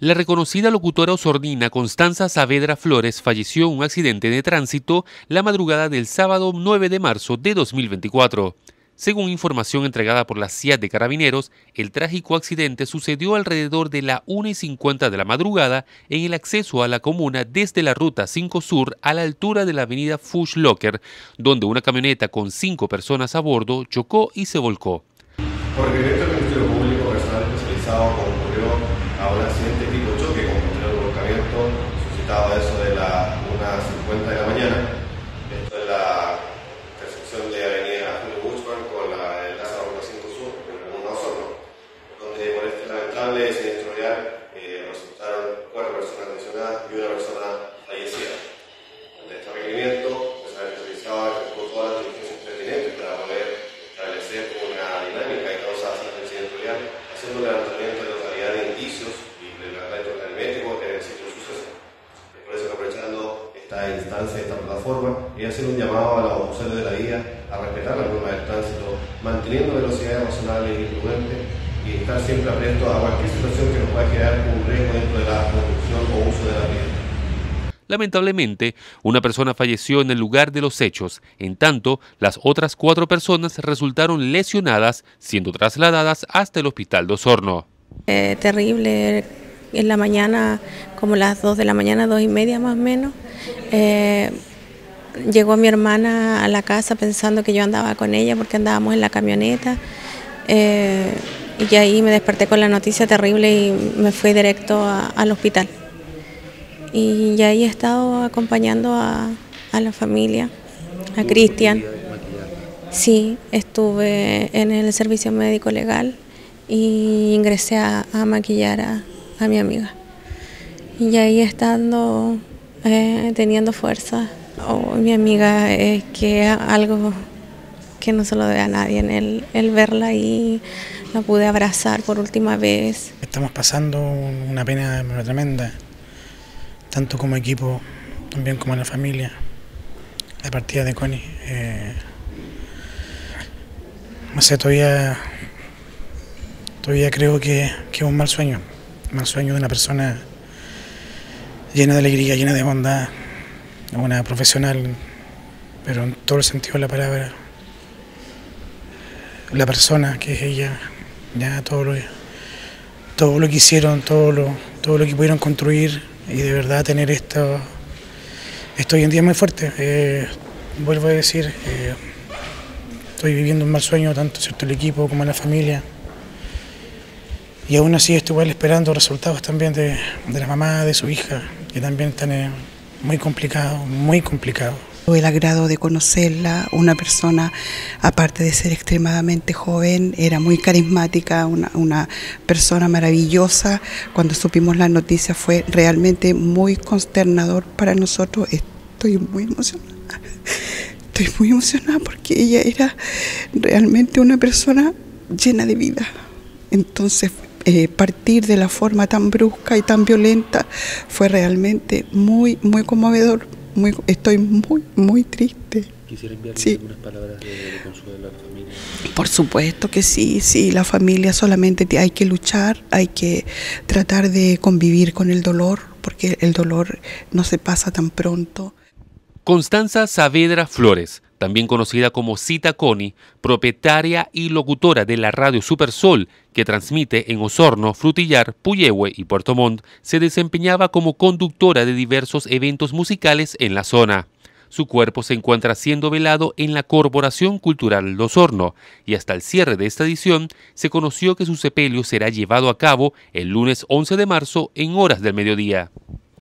La reconocida locutora osornina Constanza Saavedra Flores falleció en un accidente de tránsito la madrugada del sábado 9 de marzo de 2024. Según información entregada por la CIAD de Carabineros, el trágico accidente sucedió alrededor de la 1 y 50 de la madrugada en el acceso a la comuna desde la ruta 5 Sur a la altura de la avenida Fush Locker, donde una camioneta con cinco personas a bordo chocó y se volcó. Por del Ministerio Público, personal especializado a un suscitado a eso de las 1.50 de la mañana. Esto es la intersección de Avenida Julio Buchman con la de Lázaro 5 Sur, en el comuna Osorno, donde por este lamentable siniestro vial eh, resultaron cuatro personas lesionadas y una persona fallecida. Ante este requerimiento, el personal especializado efectuó todas las diligencias pertinentes para poder establecer una dinámica de causas del siniestro vial, haciendo un levantamiento de localidad de indicios y del reglamento telemétrico en el sitio del suceso. Es por eso que aprovechando esta instancia, esta plataforma, y hacer un llamado a los usuarios de la vía a respetar la norma del tránsito, manteniendo velocidades razonables y prudentes y estar siempre atentos a cualquier situación que nos pueda generar un riesgo dentro de la conducción o uso de la vía. Lamentablemente, una persona falleció en el lugar de los hechos, en tanto, las otras cuatro personas resultaron lesionadas, siendo trasladadas hasta el hospital de Osorno. Eh, terrible, en la mañana, como las dos de la mañana, dos y media más o menos, eh, llegó mi hermana a la casa pensando que yo andaba con ella porque andábamos en la camioneta. Eh, y ahí me desperté con la noticia terrible y me fui directo al hospital. Y ahí he estado acompañando a, a la familia, a Cristian. Sí, estuve en el servicio médico legal y ingresé a, a maquillar a, a, mi amiga. Y ahí estando, eh, teniendo fuerza. Oh, mi amiga es que algo que no se lo ve a nadie, en el, el verla ahí la pude abrazar por última vez. Estamos pasando una pena tremenda tanto como equipo, también como la familia. La partida de Connie. Eh, no sé, todavía, todavía creo que, que, es un mal sueño. Mal sueño de una persona llena de alegría, llena de bondad, una profesional, pero en todo el sentido de la palabra. La persona que es ella, ya todo lo, todo lo que hicieron, todo lo, todo lo que pudieron construir y de verdad tener esto, esto hoy en día muy fuerte. Eh, vuelvo a decir, eh, estoy viviendo un mal sueño, tanto ¿cierto? el equipo como la familia. Y aún así igual esperando resultados también de, de la mamá, de su hija, que también están eh, muy complicados, muy complicados. Tuve el agrado de conocerla, una persona, aparte de ser extremadamente joven, era muy carismática, una, una, persona maravillosa. Cuando supimos la noticia fue realmente muy consternador para nosotros. Estoy muy emocionada. Estoy muy emocionada porque ella era realmente una persona llena de vida. Entonces, eh, partir de la forma tan brusca y tan violenta fue realmente muy, muy conmovedor muy, estoy muy, muy triste. ¿Quisiera enviarle sí. algunas palabras de, de, consuelo a la familia? Por supuesto que sí, sí, la familia solamente hay que luchar, hay que tratar de convivir con el dolor, porque el dolor no se pasa tan pronto. Constanza Saavedra Flores, también conocida como Cita Coni, propietaria y locutora de la radio Supersol, que transmite en Osorno, Frutillar, Puyehue y Puerto Montt, se desempeñaba como conductora de diversos eventos musicales en la zona. Su cuerpo se encuentra siendo velado en la Corporación Cultural de Osorno y hasta el cierre de esta edición se conoció que su sepelio será llevado a cabo el lunes 11 de marzo en horas del mediodía.